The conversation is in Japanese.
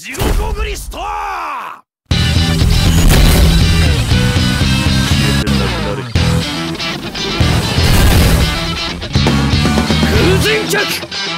地獄グリスト！空人客！